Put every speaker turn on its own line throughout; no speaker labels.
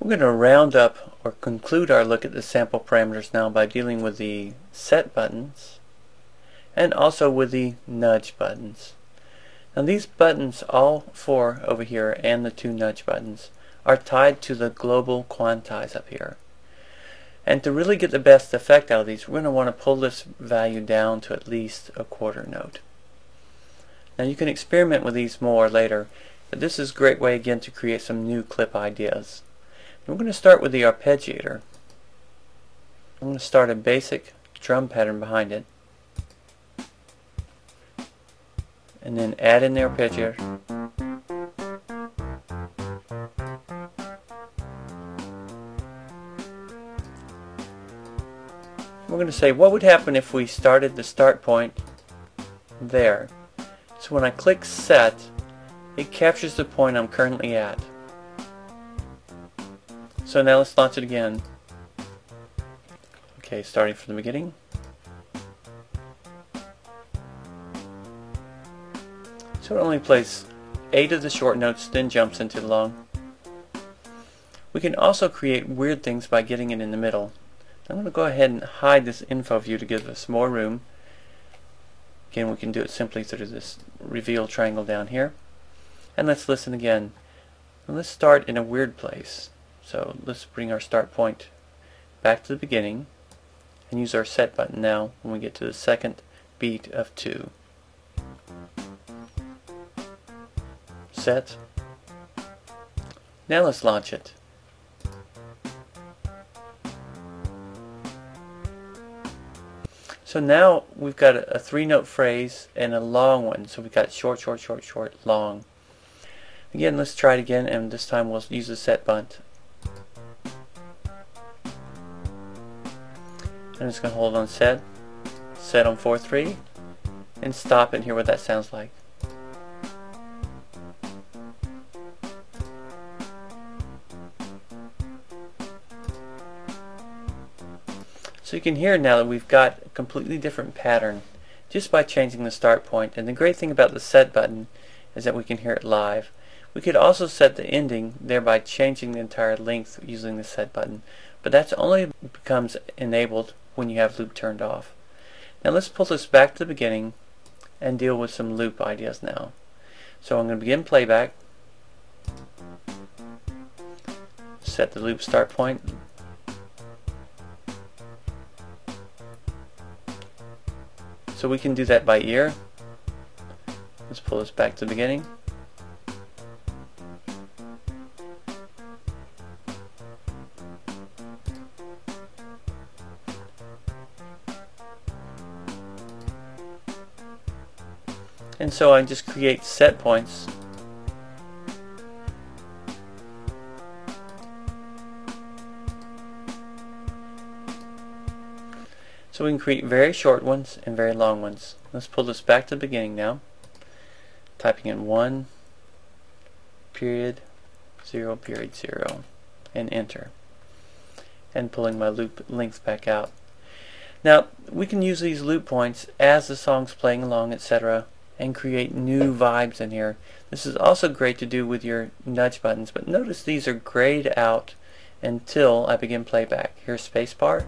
We're going to round up or conclude our look at the sample parameters now by dealing with the set buttons and also with the nudge buttons. Now these buttons, all four over here and the two nudge buttons, are tied to the global quantize up here. And to really get the best effect out of these, we're going to want to pull this value down to at least a quarter note. Now you can experiment with these more later, but this is a great way again to create some new clip ideas. We're going to start with the arpeggiator. I'm going to start a basic drum pattern behind it. And then add in the arpeggiator. We're going to say what would happen if we started the start point there. So when I click set, it captures the point I'm currently at. So now let's launch it again. Okay, starting from the beginning. So it only plays 8 of the short notes, then jumps into the long. We can also create weird things by getting it in the middle. I'm going to go ahead and hide this info view to give us more room. Again, we can do it simply through this reveal triangle down here. And let's listen again. And let's start in a weird place. So let's bring our start point back to the beginning and use our set button now when we get to the second beat of 2. Set. Now let's launch it. So now we've got a, three note phrase and a long one. So we've got short, short, short, short, long. Again, let's try it again and this time we'll use the set bunt. I'm just going to hold on set, set on 4-3, and stop and hear what that sounds like. So you can hear now that we've got a completely different pattern just by changing the start point. And the great thing about the set button is that we can hear it live. We could also set the ending, thereby changing the entire length using the set button. But that's only becomes enabled when you have loop turned off. Now let's pull this back to the beginning and deal with some loop ideas now. So I'm going to begin playback, set the loop start point, So we can do that by ear. Let's pull this back to the beginning. And so I just create set points So we can create very short ones and very long ones. Let's pull this back to the beginning now. Typing in 1 period 0 period 0 and enter. And pulling my loop length back out. Now we can use these loop points as the song's playing along etc and create new vibes in here. This is also great to do with your nudge buttons but notice these are grayed out until I begin playback. Here's spacebar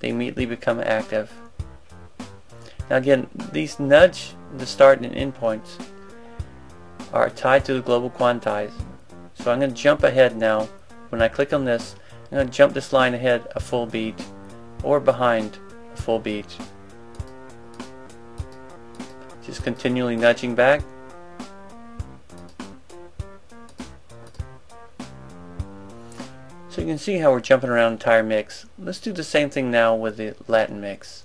they immediately become active. Now again, these nudge the start and end points are tied to the global quantize. So I'm going to jump ahead now. When I click on this, I'm going to jump this line ahead a full beat or behind a full beat. Just continually nudging back. So you can see how we're jumping around the entire mix. Let's do the same thing now with the Latin mix.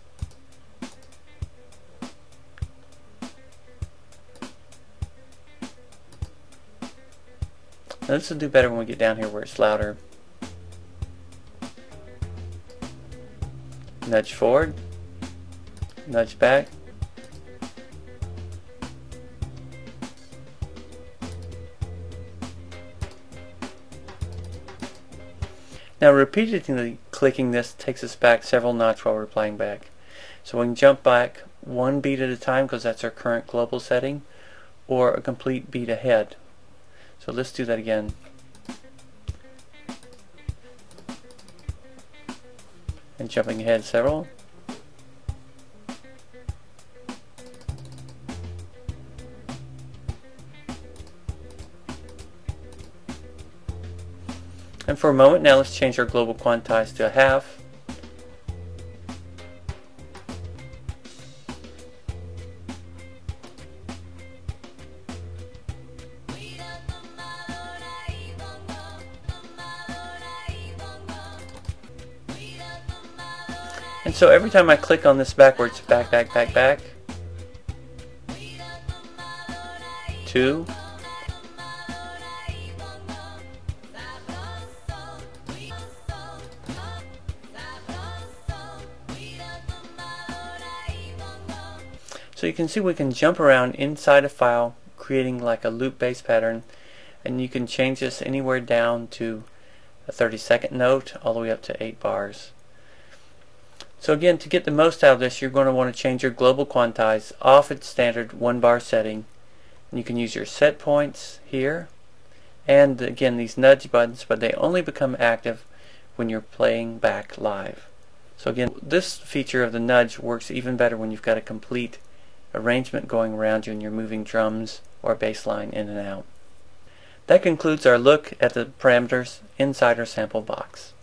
Now this will do better when we get down here where it's louder. Nudge forward, nudge back, Now repeatedly clicking this takes us back several notches while we're playing back. So we can jump back one beat at a time because that's our current global setting or a complete beat ahead. So let's do that again. And jumping ahead several. And for a moment now let's change our global quantize to a half. And so every time I click on this backwards, back, back, back, back, two, So you can see we can jump around inside a file creating like a loop based pattern and you can change this anywhere down to a 30 second note all the way up to 8 bars. So again to get the most out of this you're going to want to change your global quantize off its standard 1 bar setting and you can use your set points here and again these nudge buttons but they only become active when you're playing back live. So again this feature of the nudge works even better when you've got a complete arrangement going around you and you're moving drums or bass line in and out. That concludes our look at the parameters inside our sample box.